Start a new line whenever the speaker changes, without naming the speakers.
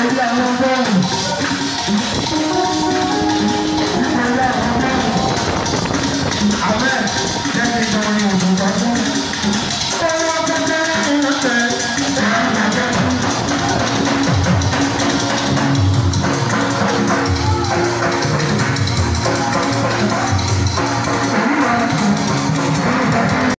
anh chàng nông dân